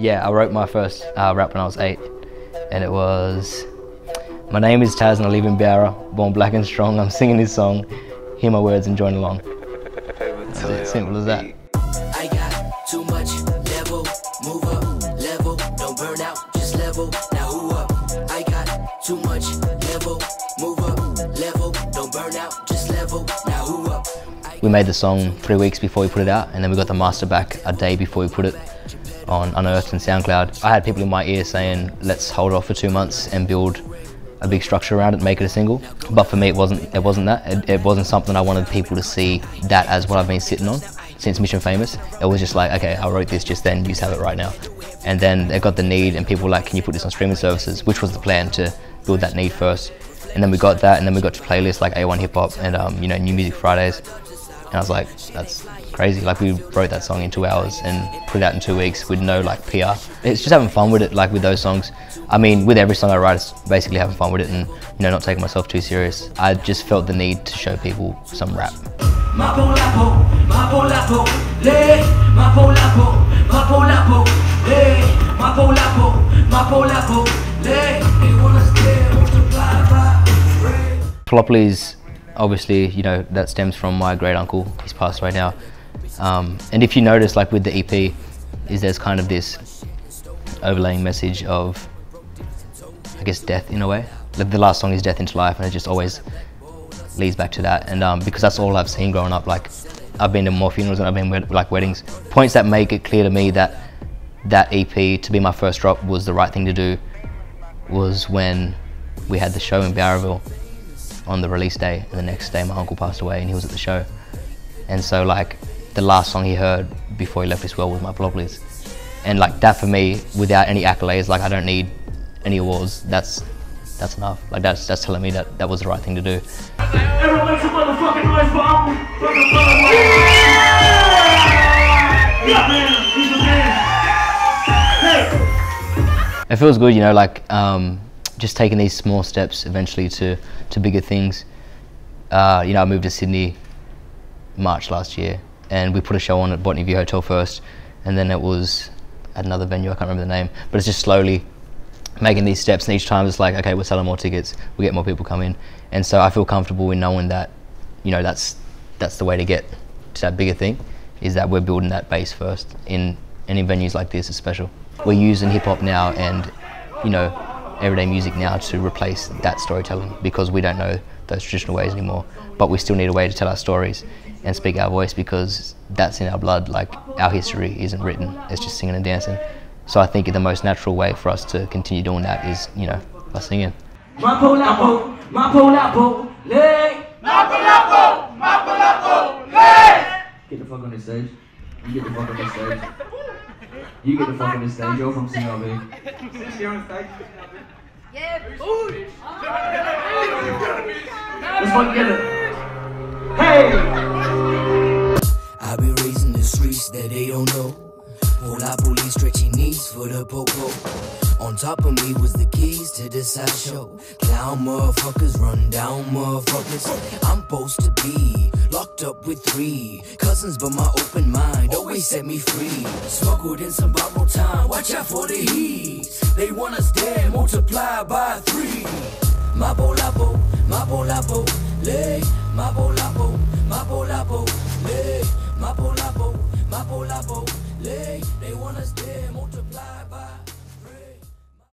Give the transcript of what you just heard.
Yeah, I wrote my first uh, rap when I was eight, and it was, my name is Taz and I live in Bowra, born black and strong. I'm singing this song, hear my words and join along. That's it, simple as that. I got too much level, move up, level, don't burn out, just level. Now who up? I got too much level, move up, level, don't burn out, just level. Now who up? We made the song three weeks before we put it out, and then we got the master back a day before we put it on Unearthed and SoundCloud. I had people in my ear saying, let's hold off for two months and build a big structure around it, make it a single. But for me, it wasn't. It wasn't that. It, it, wasn't something I wanted people to see that as what I've been sitting on since Mission Famous. It was just like, okay, I wrote this just then. You have it right now. And then it got the need, and people were like, can you put this on streaming services? Which was the plan to build that need first. And then we got that, and then we got to playlists like A1 Hip Hop and um, you know New Music Fridays. And I was like, that's crazy. Like we wrote that song in two hours and put it out in two weeks with no like PR. It's just having fun with it, like with those songs. I mean, with every song I write, it's basically having fun with it and you know not taking myself too serious. I just felt the need to show people some rap. Flopleys obviously, you know, that stems from my great uncle. He's passed away now. Um, and if you notice, like with the EP, is there's kind of this overlaying message of, I guess, death in a way. Like the last song is Death into Life, and it just always leads back to that. And um, because that's all I've seen growing up, like I've been to more funerals and I've been wed like weddings. Points that make it clear to me that that EP to be my first drop was the right thing to do was when we had the show in Bowraville on the release day and the next day my uncle passed away and he was at the show. And so like the last song he heard before he left this world was my Flopleys. And like that for me, without any accolades, like I don't need any awards, that's that's enough. Like that's that's telling me that that was the right thing to do. It feels good, you know, like um, just taking these small steps eventually to, to bigger things. Uh, you know, I moved to Sydney March last year, and we put a show on at Botany View Hotel first, and then it was at another venue, I can't remember the name, but it's just slowly making these steps, and each time it's like, okay, we're selling more tickets, we get more people coming, and so I feel comfortable in knowing that, you know, that's that's the way to get to that bigger thing, is that we're building that base first in any venues like this is special. We're using hip hop now, and you know, everyday music now to replace that storytelling because we don't know those traditional ways anymore. But we still need a way to tell our stories and speak our voice because that's in our blood. Like our history isn't written; it's just singing and dancing. So I think the most natural way for us to continue doing that is, you know, by singing. Mapo lapo, mapo lapo, lay. Mapo lapo, mapo lapo, lay. Get the fuck on this stage. You get the fuck on this stage. You get the fuck on this stage. You're from CRB. You're on stage. Yeah. Let's fucking get it. Hey! They don't know. Police stretching knees for the popo. On top of me was the keys to the sideshow. Clown motherfuckers, run down motherfuckers. I'm supposed to be locked up with three cousins, but my open mind always set me free. Smuggled in some borrowed time, watch out for the heat. They want us dead, multiply by three. Mabo lapo, mabo lapo, lay, mabo